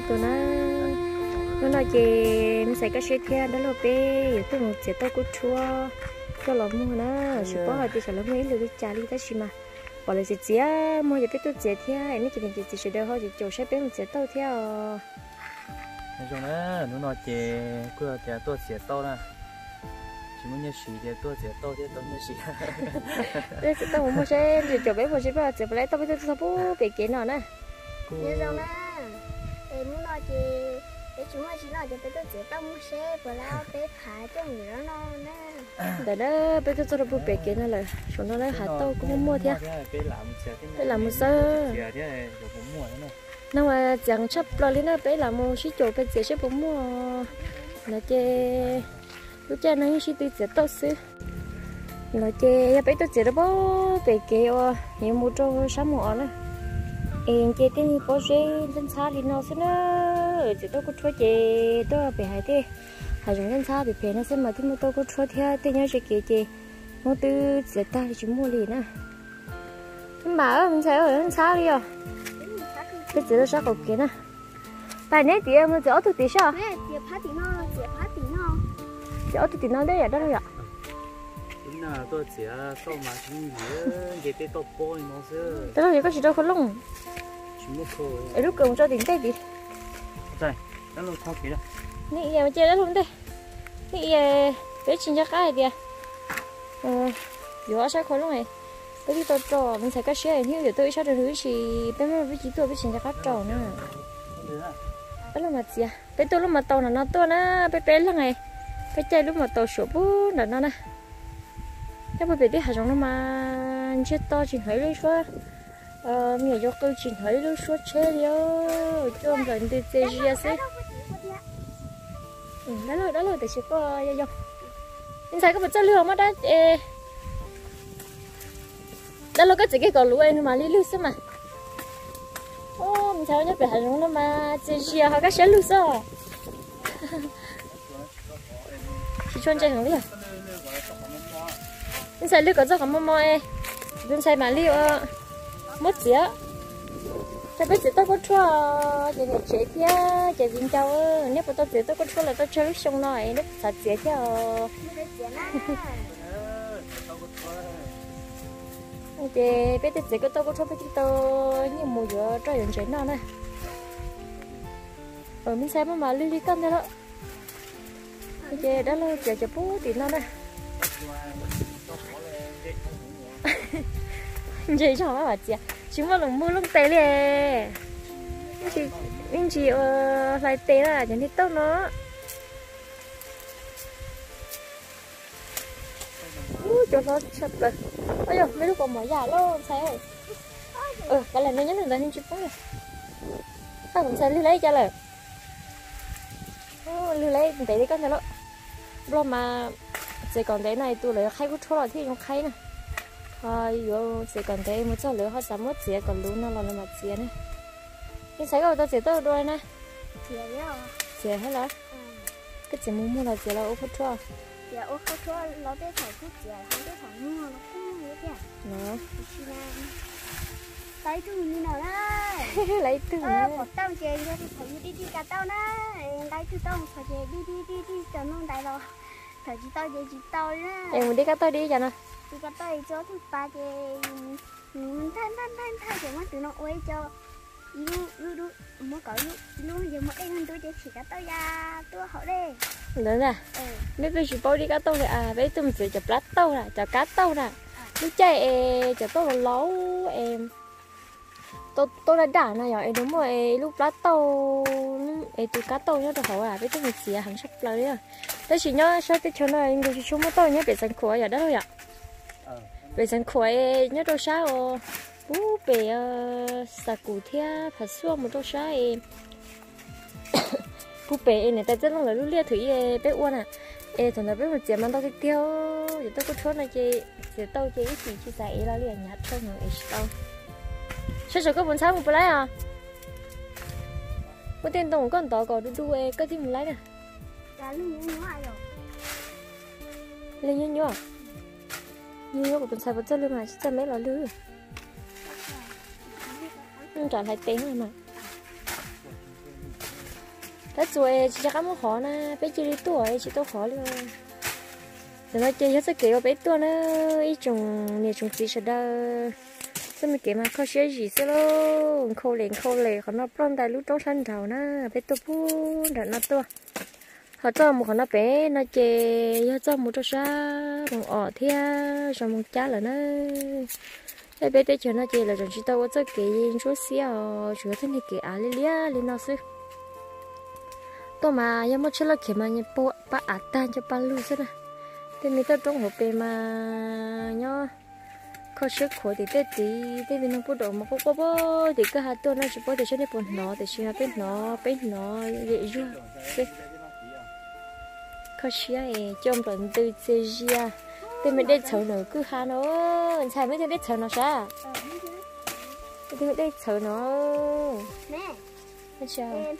số tụi nó. Nó nói chị nó xài cái xe thia đó là bé tôi một chế tao cũng chua cho lắm mua nó chỉ có là chỉ sợ lắm mấy lười trả đi tới mà. Bỏ lại chỉ chỉ mua giờ bé tôi chế thia em nói chuyện này chỉ chỉ đâu thôi. Chỉ chỗ sẽ bé một chế tao theo. Nói chung là nó nói chị cứ chị tôi chế tao nè. Chỉ muốn nhớ xì thì tôi chế tao thì tôi nhớ xì đây sẽ tao mua xe chỉ chỗ bé một chế bé chế lại tao bây giờ tao bố bé kia nào nè. Nhớ rồi nè em chị để chúng ta chỉ nói cho bé tôi chế tao mua xe và là bé phải cho người đó nó nè. Để đó bé tôi tao bố bé kia nào là chúng nó lấy hạt tao cũng mua theo. bé làm một sơ mua nó mà chẳng chấp lo lên nó bé làm một xí chỗ bé chế sẽ cũng mua. Nó chơi lúc cha nó xí tôi chế tao xứ nó chơi bé tôi chế đó bố bé kia nhưng mua cho sáng mùa nữa em chơi cái bố chế dân xa thì nó sẽ nó chế tôi cho chơi tôi bé hai thế. Hai chúng dân xa bị bé nó sẽ mà thì mua tôi cũng cho theo tôi nhớ chơi kia chơi mua từ chế ta thì chúng mua liền à mà ở mình sẽ ở dân xa đi à. Cái chế đó sao có kia nè. Tại nãy chị em chỗ tôi tí sao? Chị phá tí nó chị phá tí nó. Chỗ tôi tí nó đấy à đó rồi ạ? Là tôi chỉ sau mà chúng nhớ cái cái tôi bôi nó sẽ đó là có gì đâu không lông lúc cần cho tiền tay đi đây nó lâu thao kỹ đó nãy giờ mà chơi đó luôn đây. Nãy giờ bé xin cho cái đi à ờ giờ sao không lông này. Bây giờ tôi trò mình sẽ cái xe như giờ tôi sao được thứ gì bé mà bé chỉ tôi bé xin cho cái trò nữa. Đó là mà gì à? Bé tôi lúc mà tàu là nó tôi nó bé bé là ngày bé chơi lúc mà tàu sửa bút là nó nè. Cái bởi vì cái hạt giống nó mà chết to chỉ thấy lấy số ờ mình cho câu chỉ thấy lấy số chết đi cho ông gần từ gì à ừ đó rồi đó rồi để chỉ có cho cho anh thấy có một chất mà đó ê. Đó là cái gì cái cầu lúa em mà lý lưu xem mà. Ô mình nhá phải hạt giống nó mà. Chỉ gì à cái sẽ lưu sao chỉ cho anh chơi hàng đi à? Anh xài lưu có cho còn mò mò e anh xài mà lưu mất á? Cho biết chỉ tao có chua chỉ để chế thia chế viên châu nếu mà tao chỉ tao có chua là tao chơi lúc xong rồi nếu sạch chế theo chị biết chị có tao có chua biết tao như mùi giờ cho những chế nào nè ở mình xem mà đi cân đó. Chị đó là chị chụp bút thì nó nè chị cho má bảo chị chúng mà lồng mưa lúc té liền. Chị, anh chị ờ, lại té là chẳng biết tốt nó. Cho nó chặt rồi. Ôi giờ mấy lúc còn mở giả luôn sao ừ cái này nó nhấn là nên chụp bóng này sao cũng sẽ lưu lấy cho lời. Lưu lấy té đi con cho nó. Rồi mà chỉ còn cái này, tôi lấy khay cũng chỗ là thì không khay nè thôi yo chỉ còn cái một chỗ nữa họ sắm một chiếc còn luôn nó là mà chiếc này cái sấy của tôi chỉ tôi đôi nè. Chị nhớ chiếc hết rồi cái chiếc mua mua là chiếc là ô phút chua chị ô khô chua nó bé thải thuốc chị không bé thải mua nó không nhớ kìa. Nó. Tay tu như nào đấy lấy từ ờ một tao chị cho phải đi đi cả tao nè. Tay tu tao phải chị đi đi đi đi cho nó tay rồi phải chị tao chị chị tao nè em đi cắt tôi đi cho nó cả tao cho thì ba chị than than than than chị mà tụi nó quay cho. Lu lu lu mà có lu lu giờ mà em tôi chỉ cả tao ra tôi hỏi đây. Nữa nè mấy cái chỉ bao đi cắt tôi này. À mấy tôi chỉ chụp lát tôi nè chụp cá tôi nè lúc chạy chụp tôi là lấu em. Tôi tôi đã đả này rồi đúng rồi lúc lát tôi em tôi cá tôi nhớ được hỏi à? Với tôi mình chỉ hàng sắp lại rồi tôi chỉ nhớ sao tôi cho nó em tôi chỉ mua tôi nhớ bị sản khói ở đó thôi ạ bị sản khói nhớ đâu sao bố bị sạc cụ thia phải xuống một đâu sao em bố bị này ta rất là lúc lia thủy bé uốn à. Ê thằng nào biết một chị mà tao thích tiêu giờ tao có chốt này chị. Giờ tao chị chỉ chỉ dạy là liền nhát thôi nữa ấy tao. Sao sao có bốn sáu một lấy à? Có tiền đồng con tỏ có đu đu ê có thêm một lấy nè. Lu nhớ nhớ ai rồi lên nhớ nhớ như của luôn mà chỉ mấy lọ lư không trả lại tiếng rồi mà. Đã chuối chỉ chắc các khó na bé chỉ đi tuổi chỉ tôi khó luôn. Rồi nó chơi hết sức kiểu bé tuổi nó ít trùng nhiều trùng gì sẽ đâu sao mình kiểu mà khó chơi gì sao luôn khô liền khô liền, còn nó plon tại lúc trong sân thầu na bé tôi pu đã nó tuổi họ cho một con nó bé, nó chè họ cho một cho sa bằng ở thia rồi một cha là nó cái bé bé cho nó chè là rồi chỉ tao cho cái số xíu chủ thế này cái à lì lìa lì nó xí tôi mà em muốn chơi là khi mà nhỉ bộ ba à tan cho ba lu xí nè. Thế mình tao trong hộp bé mà nhá khó sức khổ thì tết tí, tết mình nó bắt đầu mà có có bó, thì cái hạt tôi nó chỉ bắt để cho nó bồn nó để cho nó bên nó bên nó dễ dụ có xia ấy trong tuần từ chế xia thì mình đi chờ nó cứ hà nó. Mấy cái đi chờ nó sao? Thì mình đi chờ nó nó sao?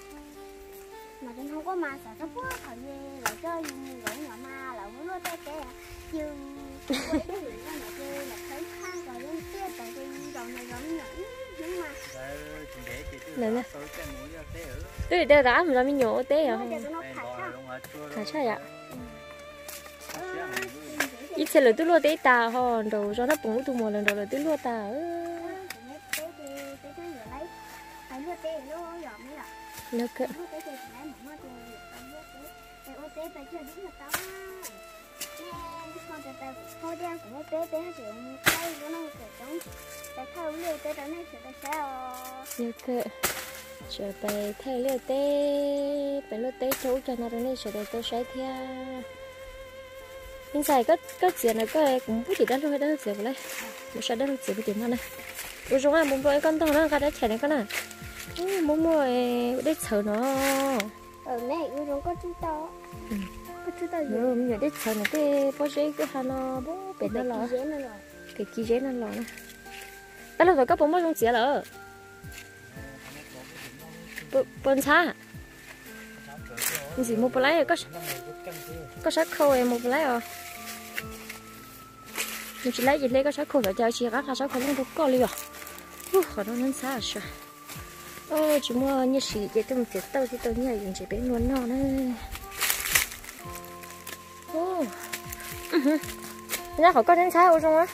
Mà tôi không có ma sợ nó quá khỏi nghe là cho gọi nhỏ ma là muốn nuôi tay à chứ quay cái gì đó mà chơi là thấy khang rồi lên kia tại vì rồi này rồi nhỏ nhưng mà nè nè tôi đây đã mà mình nhổ té à? Ra chắc ạ. Ít xe là tôi lo té ta ho đầu cho nó bùng tôi một lần đầu là tôi lo ta nó cơ nó cơ chờ bài thay liệu té bài lo té chỗ cho nó nên chờ bài tôi sai theo nhưng sai có có chuyện này có cũng不简单thôi đó chuyện vậy một sao đó chuyện một chuyện mà này tôi giống như muốn nói con tao nó cái đó chạy này con này muốn mua để chờ nó ở mẹ yêu giống có chú to gì nữa mình để chờ nó cái giờ cái hà nó bố là dễ nữa rồi cái kia dễ nó là đó là phải có bốn mươi trong tiền rồi bốn xa chỉ một lấy có có sát khô em một lấy rồi mình chỉ lấy gì lấy có sát khô rồi cho chị các sát khô không có liền. Ú khỏi nó nên xa sao ô chỉ mua như xì vậy tôi mình tao thì tôi nhảy dùng chỉ bé luôn nó nữa ô ra có đến xa ô xong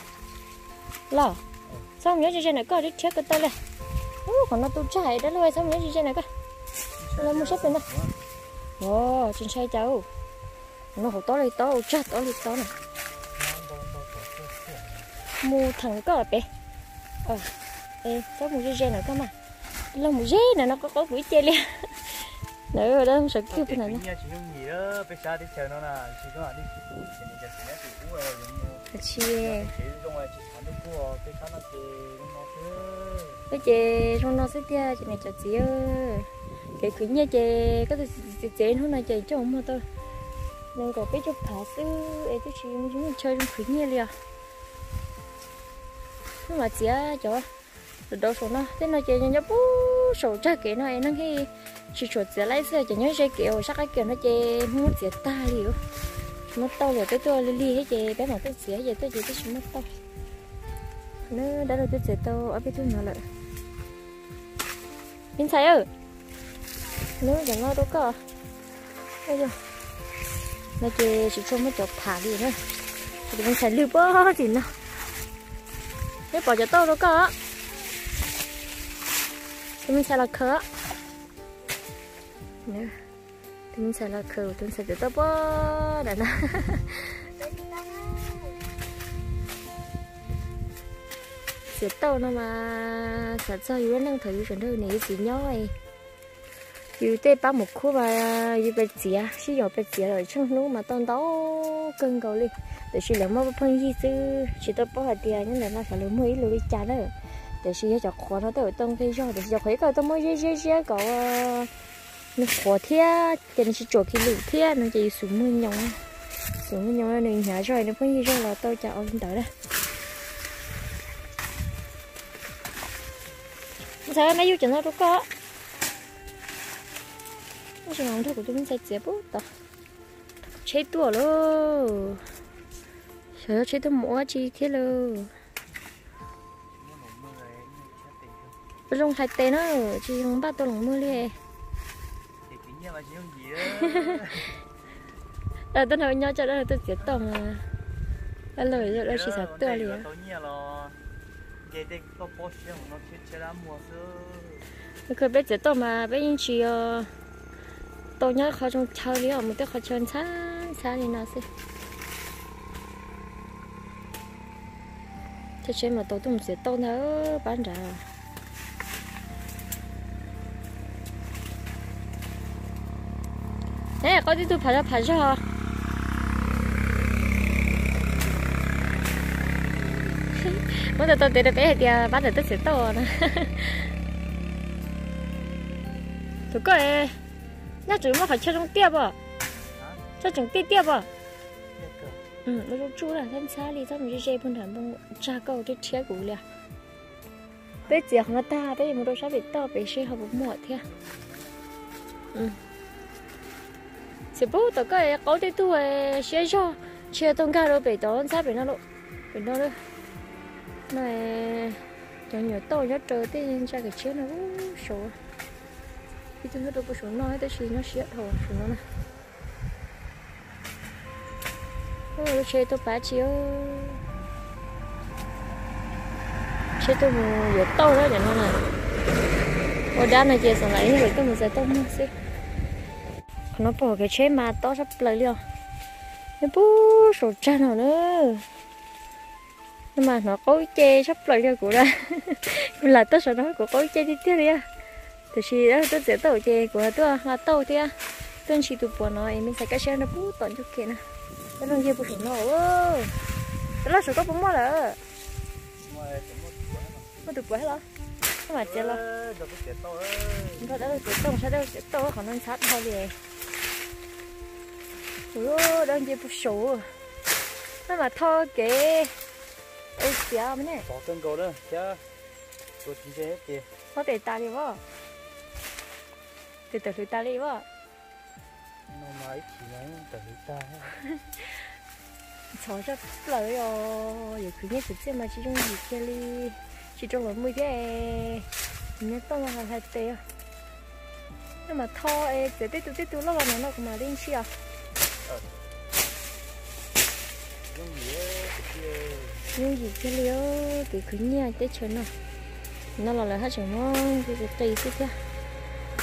lò. Nhớ chị trên này? Có đi check cái tay này. Còn nó tu chạy đó luôn xong nhớ chị trên này có nó mua sắp lên ồ, trên xe cháu. Nó hổ to lên to chắc to lên to này. Mua thằng có bé. Ờ ê, cháu mua dê nào cơ mà? Lo mua dê này nó có có quỷ chơi liền nữa rồi đó không sợ kêu cái này nữa chị cái chị trong nó sẽ tia chị này cho chị ơi cái quý nhà chị cái gì chị nó này chị cho mà tôi nên có biết cho phá sư ấy cho chị chúng chơi trong quý nhà liền. Nhưng mà chị á cho rồi đâu số nó. Thế nó chơi nhau bú số cha kiểu nó nó khi chỉ chuột chị lấy xe chị nhớ chơi kiểu sắc cái kiểu nó chơi muốn chị ta liu mất tao rồi, tới tôi lili hết chơi bé mà tôi chị vậy tôi chị tôi mất tao nó đã được tôi chơi tao ở bên tôi nó lại. Bên Thái ơi. Nếu chẳng nó đâu có. Bây giờ Nó chơi chỉ cho mấy chỗ thả đi nữa Thì mình sẽ lưu bó thì nó. Nếu bỏ cho tôi đâu có. Thì mình sẽ là khờ Nè Thì mình sẽ là khớ Tôi sẽ cho tôi bơ Đã nè sẽ tàu nó mà. Sẽ cho yêu năng thời yêu đâu này chỉ nhau ấy yêu tê ba một khu mà yêu bé chị à chỉ yêu bé chị rồi chung lúc mà tao đó cân cầu đi để sử dụng một phần gì chứ. Chỉ tao bỏ tiền nhưng là nó phải lấy mấy lối trả nữa để sử cho khó nó tới tông cái rồi để sử dụng cái cầu tao mới dễ dễ dễ cầu nó khó thế cho chỉ chỗ cái lũ thế nó chỉ xuống mưa nhông xuống mưa nhông này nhả rồi nó phần gì rồi là tôi chào ông tới đây. Sao, mấy yêu chuyện nó đâu có. Nó chỉ nóng thôi, của tôi sẽ chế bút đó chế tua luôn trời chế chị mua chi thế luôn rong thay tên nó chị không bắt tôi lòng mưa liền. Ờ tôi nói nhau cho đó là tôi tiết tổng à. Đó lời rồi đó chỉ sợ tựa liền. cứ biết tiết tổng mà biết những chị ờ, tôi nhớ khó trong chơi ở một tiết khó chơi xa xa thì nó sẽ thế chứ mà tôi cũng sẽ tôi nữa bán ra. thế có đi tôi phải ra phải ra mới tôi tôi tôi thì bắt được tất sẽ to nữa tôi có ấy nhà chủ mà phải chơi trong tiệm à chơi trong tiệm tiệm à ừ nó trong chú là thân xa đi thân mình chơi phần thằng bông cha cầu cái chia cũ liền bây giờ người ta bây giờ mình đâu sao bị to bị chơi học một mùa thế ừ sẽ bố tao cái có thể tu về xe cho. Xe tông ca rồi bị tao sắp bị nó lộ bị nó nữa này cho nhiều to nhất trời thì ra cái chết nó số à. khi tôi đâu có số nói tới gì nó sẽ thôi, số nó này. Ôi xe tôi bá chiếu. Xe tôi một nhiều to đó để nó này. Ôi, đá này chia xong lại rồi tôi một sẽ tông nó xí nó bỏ cái chế mà to sắp lấy liền nó bố sổ cha nào nữa nhưng mà nó có chê sắp lấy liền của ra là tôi sợ nó của có chê đi tiếp đi à thì khi đó tôi sẽ tổ chê của tôi là tổ thì à tôi chỉ tụ bỏ nó em mình sẽ cái xe nó bố tận cho kia nè nó nó kia bố sổ nó ơ cái là sổ có bốn mươi là mua được quá là mà chết rồi, thôi đó là chết tông sao đâu chết tông còn nên sát thôi vậy ủa đang chơi bút sổ. Nó mà thò kì ôi xíu mà nè. Bỏ cân cầu đó chứ tôi chỉ chơi hết kìa. Có thể ta đi vô từ từ ta đi vô nó mới chỉ nói từ ta. Sợ rất lợi rồi. Giờ cứ nhớ tự nhiên mà chỉ trong gì kia đi. Chỉ trong là mười thế nhớ tông là hai tê. Nhưng mà thò ấy tiếp tục tiếp tục nó vào nó cũng mà lên chi à nhưng gì cái liêu cái cứ nhà tết chuẩn nào nó là là hết chẳng nó, cái cái tây cái kia.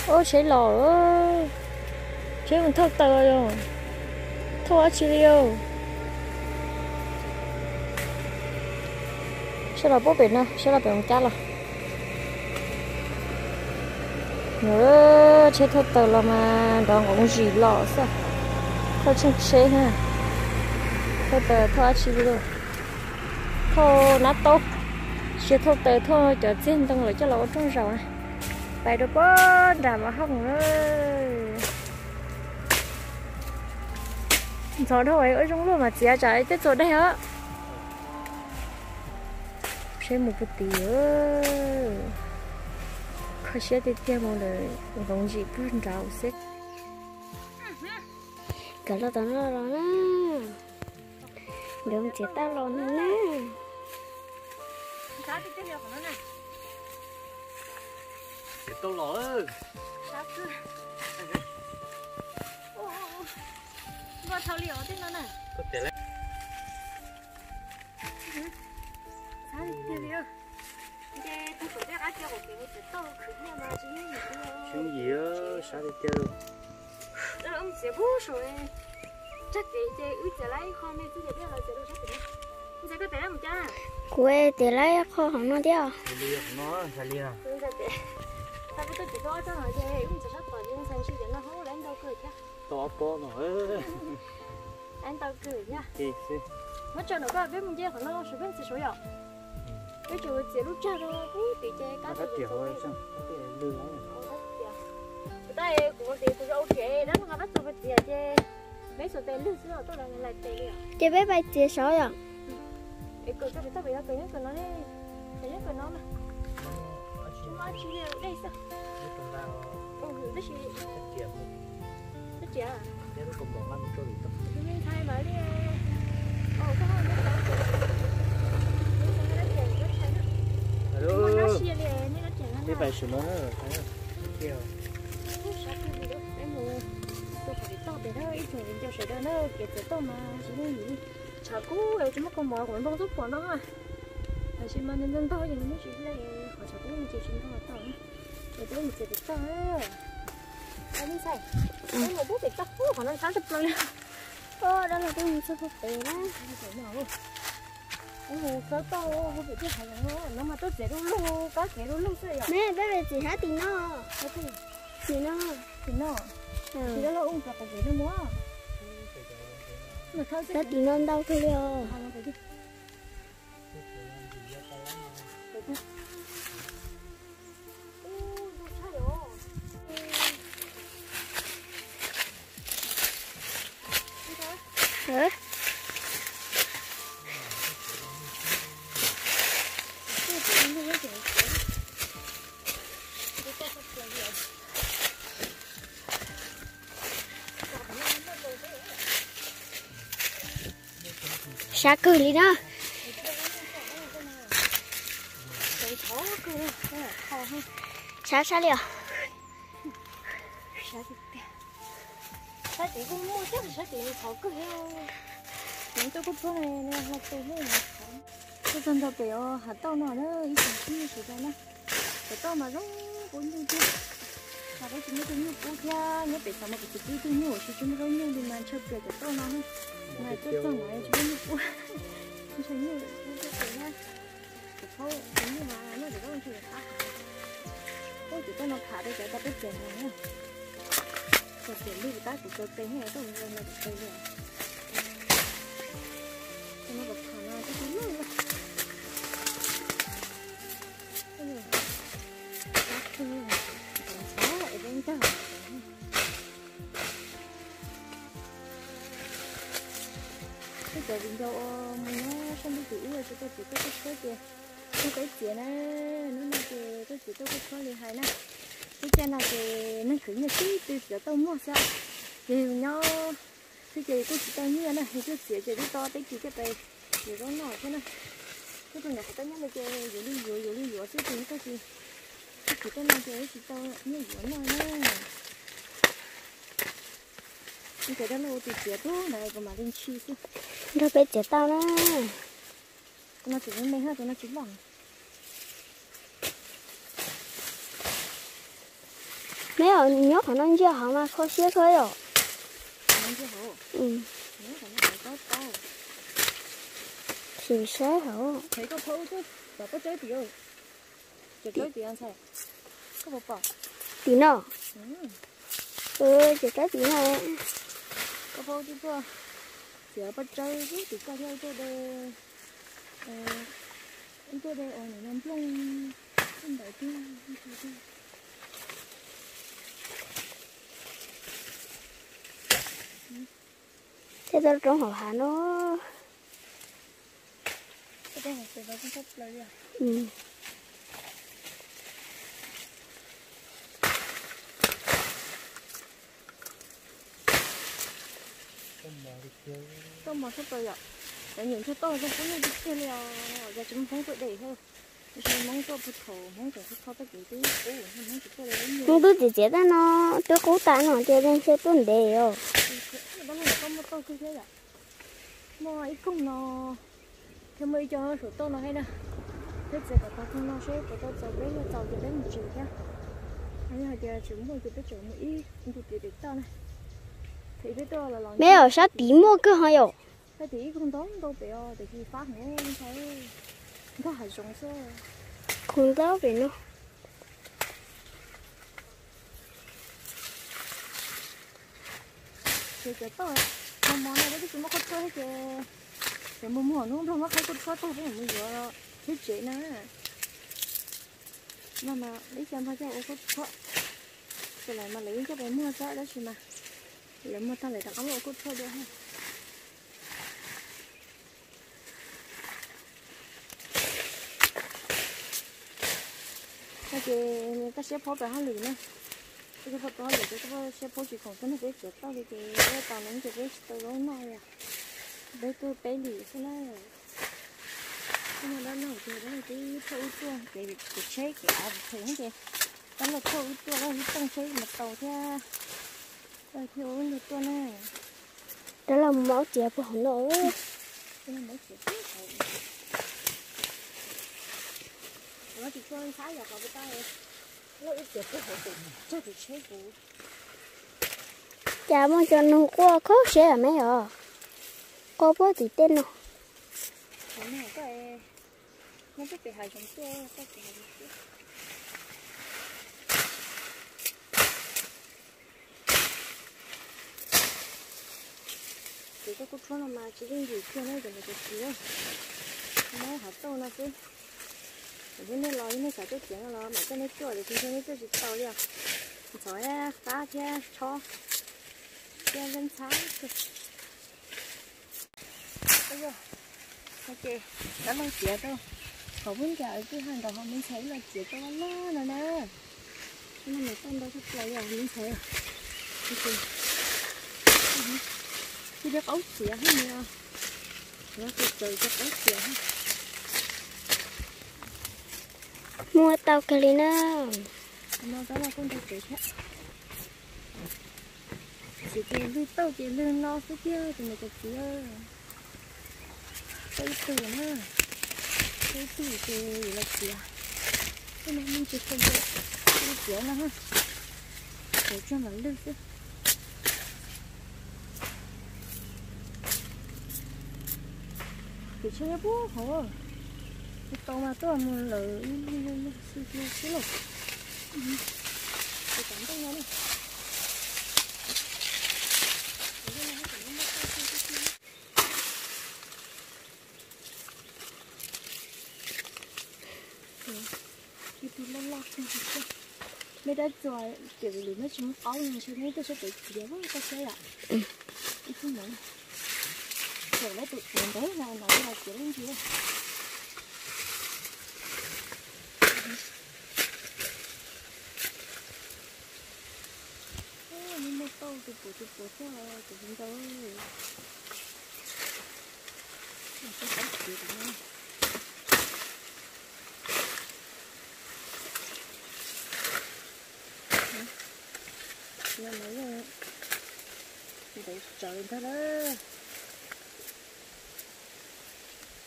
Ô chế lò ơ chế mình thâu tờ rồi. Thâu ở chi liêu sẽ là bố biển nè sẽ là biển cha là nữa chế thâu tờ là mà. Đó cũng gì lò sao thâu chân chế ha ở nát lại cho trong này thôi ở trong luôn mà chỉ trái tết rồi đây hả xem một cái tí khó xé thì tiêm một lời vòng gì rau xếp cả lo tao nó rồi nè đừng chỉ tao lo nữa. Nè Để tôi lỡ Vào thảo liệu thế nó nè Có thể lấy. Sao thì tiêu liệu. Thế tôi phải ra cho một cái cái tàu khử nhà mà chỉ như thế Chuyện gì á, sao đi chơi Đó ông sẽ bố rồi Chắc để chơi ướt trở lại khoa mê chứ để biết là sẽ đâu chắc để Ông sẽ có làm một cha quê để lấy kho không nó đeo nó, sẽ tôi chỉ có cho hỏi chơi Ông sẽ sắp vào nhưng sang sư nó hố lên đâu cười chứ To to nó ơi Anh tao cười nha xí Mất cho nó có biết mình chơi khoảng nó sẽ biết chỉ số nhỏ Cái chỗ chỉ lúc cha đó Ú tỉ chơi cá Nó rất kiểu sao nó đây của thì tôi ok đó nó bắt tôi bây giờ mấy số tiền lưu sữa tôi là lại tiền à chị bé bay chia sổ rồi cái cơ cái tao bây giờ tôi nhớ cái nó đấy tôi nhớ cái nó mà chúng nó chỉ đều đây sao Nó là ừ nó chỉ nó chỉ à Nếu nó còn bỏ lăn cho tập tôi nên thay mà đi Alo. Cái bài sửa nó rồi, thấy không? Kêu chả cú em chỉ mất con mồi còn bông giúp của nó à hay chỉ mà nên nên thôi nhưng nó chỉ họ chả cú mình chỉ chúng nó tao để tôi mình sẽ được tao anh đi xài anh một bút để tao còn nó sáng chụp luôn Ô, đó là cái gì sao phục tế đó anh hồ sơ tao không phải biết hay là nó mà tôi sẽ đâu luôn có Mẹ, đó là chỉ hả tiền nó Chị nó thì nó thì Ừ, đó là ung phải có gì nữa mua đó tiền nó đâu thôi liều Hàng xa cười đi đó xa xa cái này, cái này thó ha. Liều xa thì kìa. Sao chị cũng mua chứ sao chị thó cứ heo. Những tôi cũng này nè, tôi hết này. Cái dân tộc béo hạt tao nó nó ít chút xíu chỉ ra nè. Cái tao mà rong bốn như chứ. Sao đấy chúng nó cũng như cú kia, nhớ bị sao mà cái chỉ tí nhiều, chứ chúng nó rong nhiều đi mà chơi béo cái tao nó hơn này tôi tao nói chúng nó cú. Chúng nó nhiều, chúng nó nha. Cái thau, nhưng mà nó để đó thì khác. Ôi, chỉ có nó thả đây cho ta biết tiền này nhá. Còn tiền đi ta chỉ có cái này thôi, rồi nó cái này. Giờ bình đâu mình nó không biết chữ rồi, chỉ tôi chỉ có cái số tiền cái cái chuyện này nó là cái cái chuyện tôi có nè cái chuyện là cái nó cứ như tí từ giờ tôi mua sao thì nó, cái gì tôi chỉ tao như này thì cái chuyện nó to tới chỉ cái tay thì nó nhỏ thế này cái tôi nhập tới nhá cái rồi đi rồi rồi đi rồi chứ thì cái gì cái chỉ cái này cái chỉ tao như vừa này nè cái đó là tôi chỉ tôi này còn mà lên chi chứ. Nó bé chết tao đó nó chỉ đây hết rồi nó chỉ lòng Mấy ở nhớ khả năng chưa? Hả mà khó xếp thôi rồi Ừ, thì sẽ hả? Thấy có thấu chứ. Và có chơi tiểu chỉ chơi tiểu ăn sao? Có một bỏ Tí nó ừ. Chỉ cái tí này có thấu chứ chỉ ở bắt chơi chứ chỉ cho theo tôi đây anh tôi đây này nằm trong trong đại tiên Thế tao trong học hà nó cái là cái đó cũng thấp lời à Ừ, tôi mà thấp lời ạ. Để những thứ tôi không có đi chơi liao giờ chúng không tự để thôi. Mong cho tôi tôi chỉ chết nó tôi cố tán nó chơi lên xe tuần đề rồi. Tôi mà ít không nó. Theo mấy cho nó số tôi nó hay nè thế giờ cả con không nó sẽ của tôi giàu đấy là giàu thì đấy một triệu nhá anh hỏi giờ chúng tôi chỉ biết chỗ một ít cũng chỉ biết tao này thì biết tôi là lòng Mấy ở sao tí mua cứ hỏi rồi cái tí không tốt đâu béo để khi phát nữa thấy nó hay sống sơ Không tao về nó. Thì cái tôi mà món này đấy chúng nó có chơi hết kìa. Cái mua mua nó không có thấy có chơi tôi với mình vừa thiết chế nè. Mà mà lấy cho nó cho ô có chơi cái này mà lấy cho bé mua chơi đó chứ mà lấy một tao lấy tao có một cút thôi được không cái gì ta sẽ phô bé hai lửa nữa cái phốt đó lì cái cái sẽ phô chỉ còn cái này cái chết tao thì cái tao nó chỉ cái tao nó này à. Bé tôi bé lì cái này. Nhưng mà nó nổi thì đó cái thâu tua để để chế cái áo thấy cái đó là thâu tua đó là tăng chế mà tàu theo đó là máu chè của mới chỉ nó chỉ cho anh phá vào cái tay. Nó ít chè của họ cũng cho thì chơi cũng chả mà cho nó qua khó sẽ à mấy à có bố thì tên nó cái này cái nó biết bị hại chúng tôi cái gì chỉ nó mà chỉ riêng gì kia nó rồi được gì nó hạt tàu nó chứ cái này lo nó sẽ cái tiền lo mà cái này chua thì chúng này nó chỉ tàu liền rồi phá kia cho kia lên sáng bây giờ ok đã mang chuyện đâu không muốn chờ cái hàng đầu họ muốn thấy là chỉ cho nó nè nè nhưng mà con đâu thích lấy rồi muốn thấy ok cái đất ốc xỉa hết nha nó từ từ đất ốc xỉa hết mua tàu Kalina nó đó là con tàu chết hết chỉ cái lư tàu chỉ lư nó phía kia thì mà cái kia cái từ nữa cái từ cái là kia cái này mình chỉ cần cái cái kia nó ha. Để cho nó lư chứ cái chơi bố hả cái tàu mà tôi muốn lỡ xí xí xí lộc cái cắn tay nhau này cái tôi lo lo không được chứ mấy đã rồi kiểu gì nó chúng áo nhưng cho nên tôi sẽ tự chế với cái xe ạ ít không nữa rồi nó tụi tiền đấy, là nói là kiểu lên kia đây nhưng mà tao chụp bố tụi bố cho tụi chúng tôi tôi phải chịu được nha nhưng mà mấy thì để đó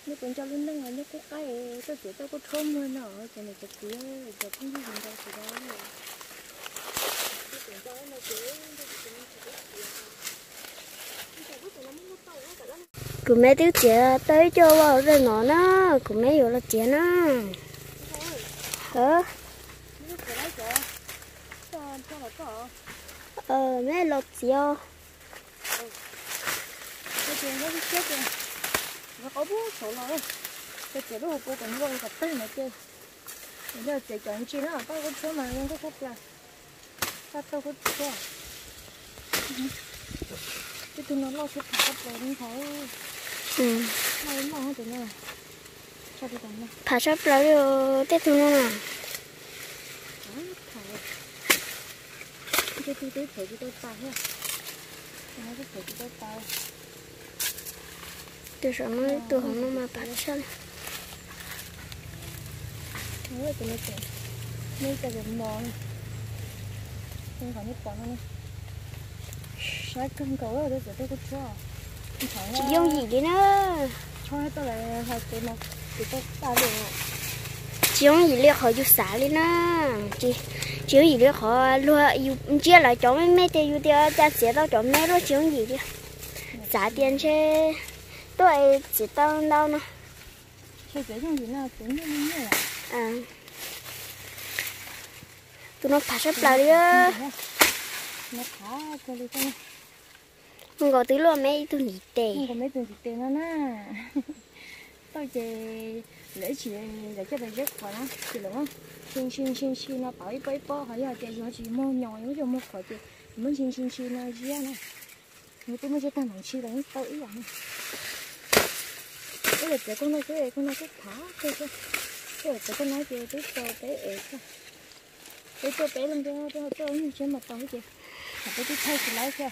nếu còn cho lên nâng nếu có cái tôi chỉ tôi có thơm hơn nó cho nên cho kia cho không biết gì đâu thì đó cụ mẹ tiêu trẻ tới cho vào rồi nó nó cụ mẹ vô là trẻ nó hả ờ mẹ lột xíu cái chuyện nó đi chết rồi nó có bố sổ rồi cái chuyện đó cô còn gọi gặp tới mà chơi bây giờ chỉ chọn chi nó có chỗ mà nó có khách là tao tao có chỗ cái tụi nó lo cái thằng cấp lên thôi ừ. Hay mà không tụi nó đi tụi nó thả sắp lại rồi tết thương nó nào cái tôi tới phải tôi tay ha nó cái phải tôi tay tôi sợ nó tôi không nó mà bắt sân nó là tụi nó chạy mấy cái đường mò này. Không phải nhất bọn nó sai cân cầu ở đây để tôi có cho chỉ dùng gì đi nữa? Cho hết tôi lại hai cái mà thì tôi ta được chỉ dùng gì liệu họ dù xả đi nữa chỉ chỉ dùng gì liệu họ luôn chia lại cho mấy mấy tiền dù tiền cha sẽ tao cho mấy luôn chỉ dùng gì đi xả tiền chứ tôi chỉ tao đâu nữa chơi cái gì nào cũng như thế này à? Tụi nó thả sắp lại đi á. Nó thả cái đi con không có tí luôn mấy tụi nhị tệ không có mấy tiền tiền nó nè tôi chỉ lấy chỉ để cho thầy rất khỏi nó chỉ đúng không? Xin xin xin xin nó bảo bấy bó hay là cái gì chỉ mua nhỏ nó cho mua khỏi thì muốn xin xin xin nó gì à này người tôi mới cho tăng bằng chi đấy tôi ý à cái lịch con nói cái con nói cái thả. Cái cái cái lịch con nói chị cái cho bé ế cái cho bé lên cho cho cho như thế mà tao chị mà tôi đi thay chị lấy cho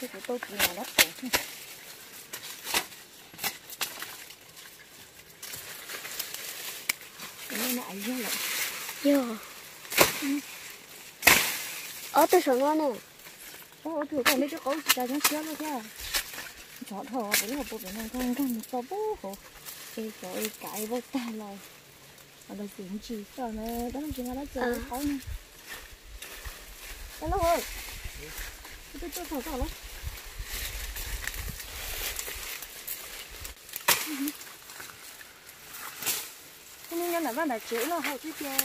cái của tôi chị là lắp cổ cái này ấy lại dạ. giờ ở tôi sợ nó nè. Ở tôi còn đi cái cổ chị ta nó chết nó chứ chọn thò với học bộ bên này con con có bố hồ cái cái cái vô ta lại ở đây diễn chỉ rồi nó đó chỉ là nó chơi khó nha hello rồi tôi tôi thò thọ rồi nhưng nhân là bạn đã chế nó hay chứ chơi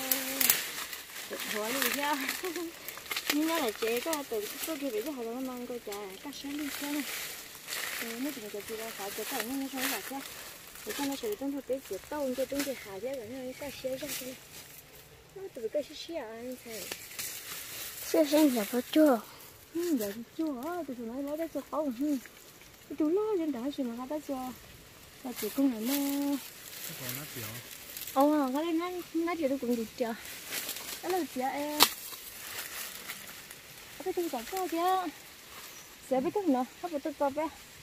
hóa đi ra nhưng nhân là chế cái từ tôi kia bị cái hồi đó mang coi trả cắt sáng đi chơi này nó chỉ là chỉ là phải chế tạo nên nó không phải chứ để cho nó sử dụng thực tế chế tạo cho chúng tôi hạ giá là nó các sáng ra thế nó từ cái xí xí anh thấy Sẽ sinh là có chưa? ừ giờ thì chưa từ từ nói nói đấy cho khó ừ chú lo lên đó chỉ mà ta cho là chỉ công là nó còn nó tiểu ồ cái này nó nó chỉ được cũng được chưa đó là chị em cái tôi có có chứ sẽ biết thức nữa không có tôi có bé nhưng mà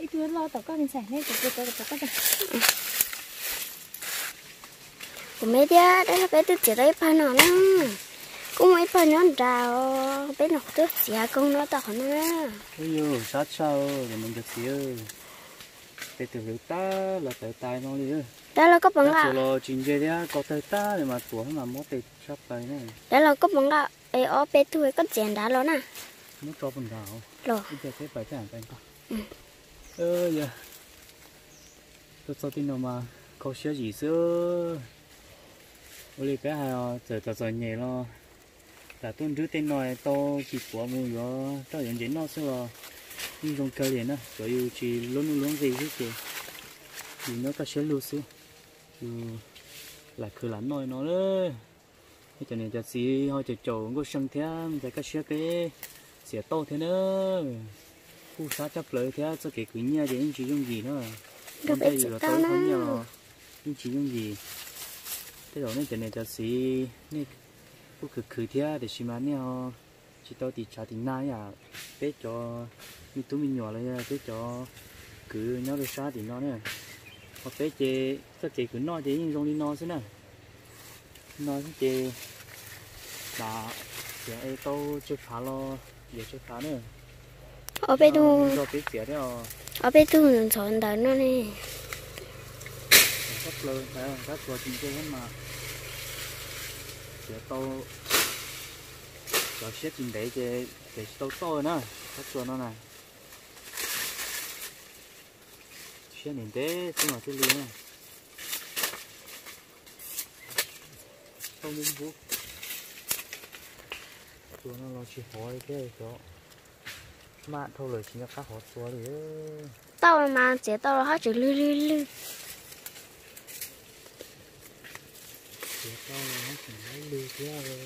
ít tuổi lo tao có mình xài này tôi tôi tôi có cái Của mấy đứa, đấy là bé tôi chỉ lấy phần nó nè. Cũng mấy phần nó rào, bé nó tôi chỉ công nó tao nó nè. ôi yo sát sao rồi mình được xíu để từ từ ta là tới tai nó đi Đó là có bằng Đã gạo, lo chín giờ đấy có tới ta để mà tuổi mà mất để sắp tới này đó là có bằng gạo. Ê, ở bé tôi có chèn đá lo nè. mất cho phần đảo Rồi. bây giờ thế phải chẳng tay Ừ. con ơ giờ tôi sau tin đâu mà có xíu gì xưa ôi cái hà giờ giờ giờ nhẹ lo. Là tôi trước tên nói to chỉ của mua gió. Tôi nhận đến nó xưa là nhưng trong cơ liền á rồi yêu chỉ luôn luôn gì hết kì thì nó có xe lưu xưa thì là cứ lắm nói nó đấy. Thế cho nên cho xí hơi cho cũng có sân thế mình sẽ có xíu cái. Sẽ to thế nữa khu xã chấp lợi thế cho cái cứ nhà thì anh chỉ dùng gì nữa bé nay chỉ là tối nè. không nhờ. Anh chỉ dùng gì? Thế rồi nên cho nên cho xí nên khu khử khử thế để xí mà nhau chỉ tao thì trả tiền nai à bé cho mình tụi mình nhỏ lại bé cho cứ nhau được xa thì nó nữa hoặc bé chê cho chê cứ nói thì dùng đi nó thế nào. Nói chê là giờ tao chưa phá lo giờ chưa phá nữa Chuyện đó ở bé tôi mình chọn đá nó nè. rất lớn không? Rất vừa chính hết mà. Giờ tao giờ xét trình để để để tao to nữa rất vừa nó này. Xét nhìn thế xong rồi cái liền này. Không muốn bút vừa nó lo chỉ hỏi cái đó mà thôi lời chính là các họ xóa rồi Tao mà chế tao là hết chữ lư lư lư. Thì tao là nó chỉ nói lưu kia rồi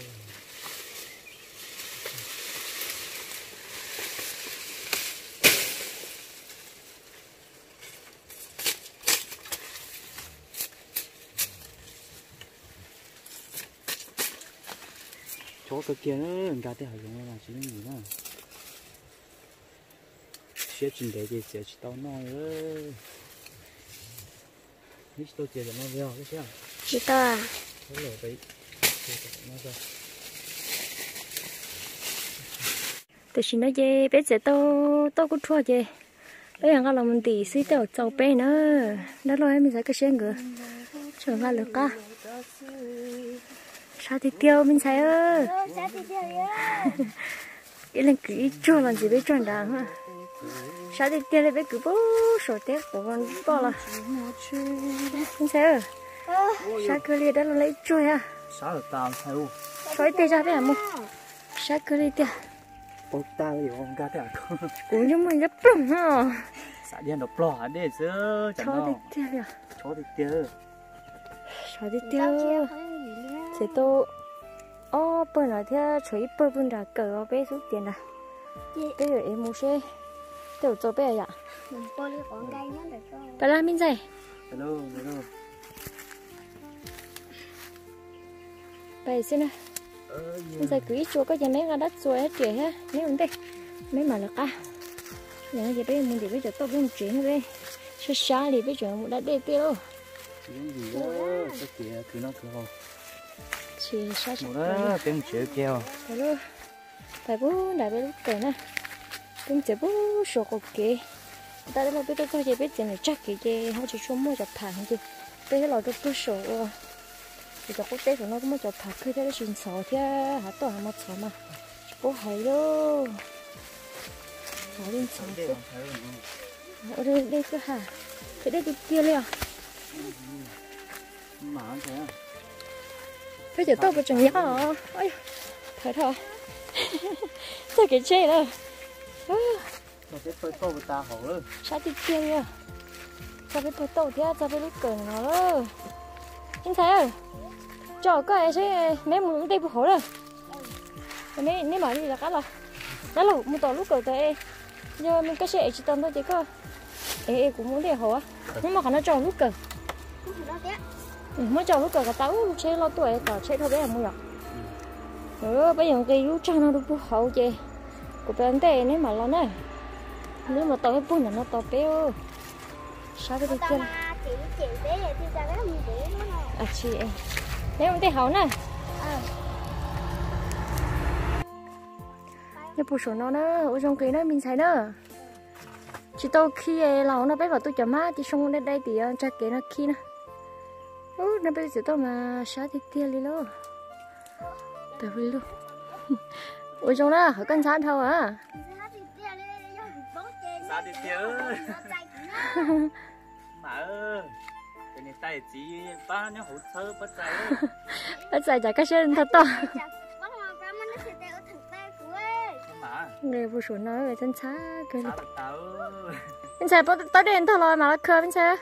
chỗ cái kia nó người ta thấy hay là chỉ những gì nữa sẽ trình để thì sẽ chỉ tao nói ơi biết tôi là nó veo cái sao Chỉ tao à. cái lỗ đấy nó ra tôi xin nói về bé sẽ tôi tôi cũng thua về. Bây giờ là mình tỉ xí tiểu cháu bé nữa. Đó rồi mình sẽ cái xe ngựa chờ ra được cả sao thì tiêu mình sẽ ơi Ơ, sao thì theo vậy? cái lần cứ chua làm gì biết chọn đáng ha sao thì lại biết cứ bố sổ tết của con to là. Sẽ ơi sao cứ đó là lấy chua ha sao được tao theo sói tê ra bé à mua sao cứ đi tiêu bốc tao thì ông ca theo con cũng giống mình gấp bụng ha sao đi nó plò để chứ? Chẳng đâu à sao đi Tao tiêu chưa thấy gì nữa. chỉ tôi ô bữa nào thì chơi bữa bữa nào cờ bé số tiền à? Bây giờ em mua xe tiểu cho bé à không? bà la mình dậy. Hello hello. Bà xin nè ờ mình dậy cứ ít chua có gì mấy ngàn đất chua hết chuyện ha mấy vấn đề mấy mà là cả nhà giờ bây giờ mình thì bây giờ tôi biết chuyện đây sao xa thì bây giờ một đã đê tiêu những gì đó cái kia cứ nó cứ hồ chỉ chỉ một đó tiếng chữ kêu. Luôn Tại bố đại bố lúc kể nè Tiếng chế bố sổ cổ kê Ta đây là biết tôi thôi biết tiền chắc kì chứ Không chỉ xuống mua chọc thẳng chứ Bây giờ tôi tôi sổ Thì cho quốc tế của nó cũng mua chọc thẳng Cứ thế nó xin sổ thế Hả tôi hả một sổ mà Bố hay đâu Hả lên sổ chứ Ở đây đây cơ hả Cái đây đi kia liền mà thế à Bây giờ tôi có chồng hả Ôi Thôi thôi Sao cái chê đó À? nó phơi tô ta hổ luôn sao đi kia đi sao biết phơi tàu thế sao biết lúc cần nó đó anh thấy ơi cho cái này sẽ mấy một đây hổ rồi. Mấy mấy mà đi là cá là đó là một tổ lúc cầu tới giờ mình cái xe chỉ tao thôi chứ cơ. Ê cũng muốn để hổ á. Nhưng mà khả nó cho lúc cần ừ, mới cho lúc cần cả xe lo tuổi tao xe thôi bé là mua rồi à. ừ bây giờ cái lúc trang nó được bù hổ của bên đây nếu mà lo này. Nếu mà cái bún là nó tao béo sao cái kia? chị chị bé bé bé nữa à chị em. Nếu mà thấy hậu nè Ờ. nếu bù số nó nữa ở trong cái nó mình xài nữa chỉ tôi khi lão nó bé vào tôi chấm má thì xong đến đây thì chắc cái nó khi nè ừ nó bây giờ tôi mà sao thì kia đi luôn tôi đi luôn ở trong đó ở con sát thôi à. Nó tay của nó. mà cái này tay chỉ ba nó hụt thơ bắt tay nó xài chả cái chân thật to. Nó tay tay người bù số nó về chân xá cái sao được tao? Bên xài bao tao đèn thôi rồi mà nó khờ bên xài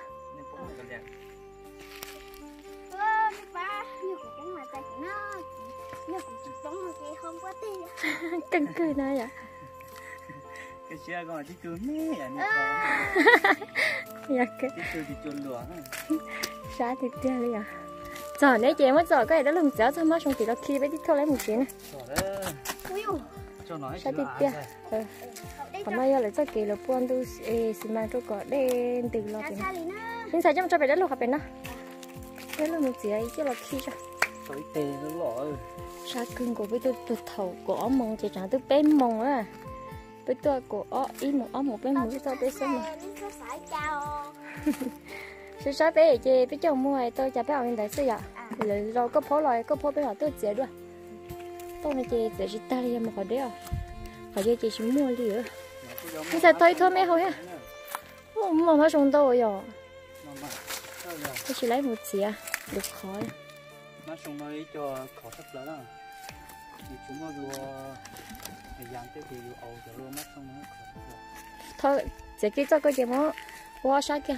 không có tia. cưng cười này à cái xe còn chỉ cứ mẹ à nè dạ cái thì chôn lửa. Sao thì kia đi à Giờ nếu chị mất giờ cái này đã lưng chéo cho mất xong thì nó khi bé đi thôi lấy một rồi cho nói Sao thì đây Còn bây giờ là cho kỳ là buôn tu xì mà cho có đen từ lo thì nó. Nhưng sao trong cho bé đã lục học bé nó. Đấy là một gì ấy chứ là khi cho tới tê nó lọ Sao cưng của với tôi tôi thầu của mong chỉ chẳng tôi bên mong á. Với tôi của ó ý một ó một bên mũi tôi bé xem mà chào. sẽ sao bé chị biết cho mua này tôi chả biết hiện tại sao vậy À. rồi rồi có phố rồi có phố bé họ tôi chế được tôi này chị để chị ta đi mà khỏi đấy à khỏi chị chỉ mua đi nữa Bây giờ tôi thôi mấy hồi ha. Không mà phải xong đâu rồi mà tôi chỉ lấy một chỉ à được khỏi nó xong nói cho khó thấp lớn à thì chúng nó vừa thời gian tới thì vừa ầu rồi luôn mất xong nó khó thấp lớn thôi chỉ cái cho cái gì mà qua sao kia.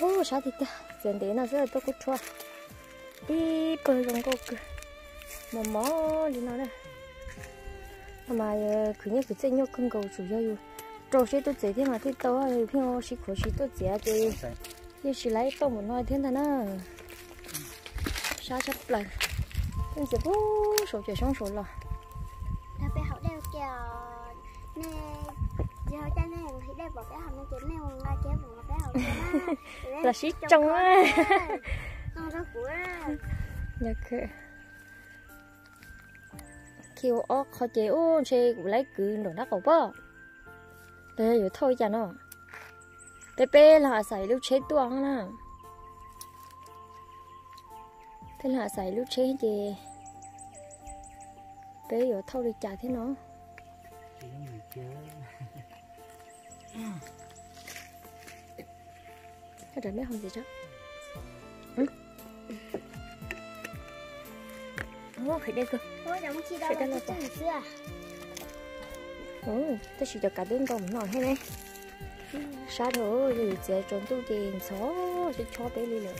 Ô sao thì ta. Giờ đến là rất tôi cũng chua. Đi bơi trong cô ờ, cứ mà mỏ đi nó đây mà cứ như cứ chơi nhau cưng cầu chủ yếu rồi sẽ tôi chơi thế mà thì tôi hay phiêu sĩ khổ sĩ tôi chơi thì như chỉ lấy tôi một nói thế thôi nè sao sắp lần nhưng chỉ bố số chuyện xong số Tao phải học đeo kìa. Nè, giờ cha nè, thì đeo bỏ cái học nó chém nè, ngay chém bỏ cái học nó. là sĩ trong á Nó đó của nhà cơ kêu ó khó chế ô chế cũng lấy cứ đồ đắt cầu bơ đây rồi thôi chả nó. Bé bé là xài lúc chế tuang nè thế là xài lúc chế gì bé rồi thôi đi trả thế nó. Chứ cái đó bé không gì chắc Ồ, phải đây cơ. Thôi giống khi đâu là chân xưa. Ừ, tôi chỉ cho cả đơn con nói hay này. Sao thôi thì sẽ trốn tu tiền số sẽ cho bé đi nữa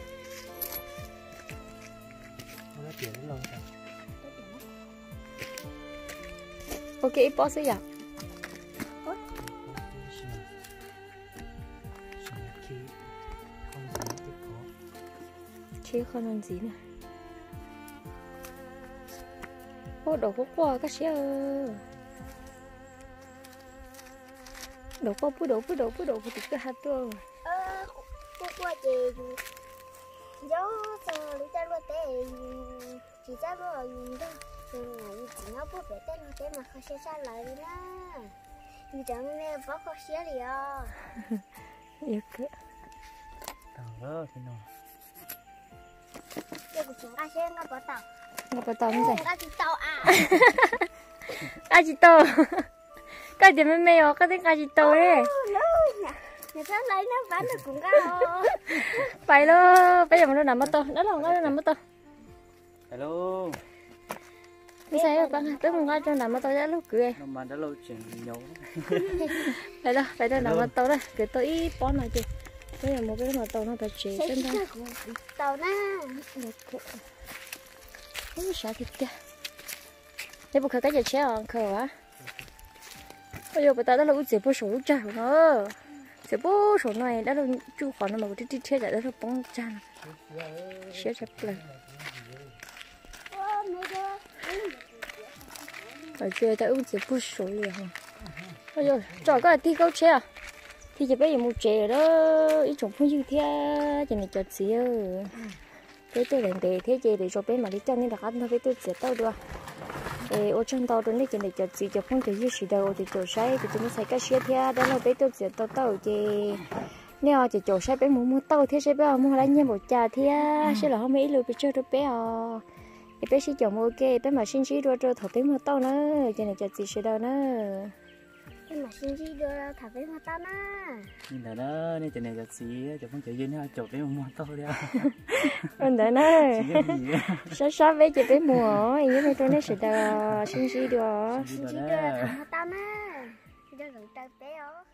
ok bỏ xí ạ. Chế con ăn gì nữa. Ô đồ quá à, các chị ơi. Đổ bao bút đổ bút đổ bút đổ bút cái hạt tôi ơ cô cô chị gió giờ lúc cha luôn té chỉ cha luôn đó nhưng chỉ nó bút bé té nó té mà không sẽ xa lại đi đó nhưng chẳng nghe bó có xía đi à yêu cứ tao đó thế nào cái của chúng ta sẽ ngắp vào tàu ngọc bà tao như vậy ngắp vào tàu à à chị tô cái gì mới ở cái tiếng cái chị tô đấy. người ta lấy nó bán được cũng cao phải lo bây giờ mà nó nằm ở to đó là nó nằm ở to hello. Bây giờ bạn tới một cái cho nằm ở to đã lúc cười. Nó mà đã lâu chuyện nhấu phải đó phải đó nằm ở to đó. Cái tôi ít bón này chị bây giờ một cái mà to nó phải chế trên đó tàu na Ôi sợ thịt kìa. Để bố khởi cái gì chế à khởi á Bây giờ bà ta đã là uống bố sổ cha của nó Sẽ sổ này đã là chú khỏi mà cái đi chế đã là bóng cha nó Sẽ lần Ở kia ta uống bố sổ liền hả Bây giờ cái tí câu chế à? Thì chỉ bây giờ một chế đó. Ý chồng phong dư thế Chỉ này cho chị cái tôi làm để thế gì để cho bé mà đi cho nên là ăn thôi tôi sẽ tao được ê ô chân tao đến đây chỉ để cho chị cho không cái gì gì đâu thì cho sai thì chúng nó sai cái xe thế đó là bé tôi sẽ tao tao thì nếu chỉ cho sai bé mua mua tao thế sai bé mua lại nhiều một trà thế sẽ là không mấy lười bị chơi được bé à. Bé sẽ chọn cái bé mà xin chỉ rồi rồi thổi bé mua tao nữa cho nên cho chị sẽ đâu nữa nhưng mà xin gì đưa thả với mặt tao na nhìn là đó nên chuyện này cho xí cho không chạy duyên ha chụp với một to đi anh gì? Á sao sao bé chỉ bé mua ý mấy tôi nói sẽ đâu xin được chỉ xin đó gì đưa đó. thả mặt tao na cho gần tay bé ó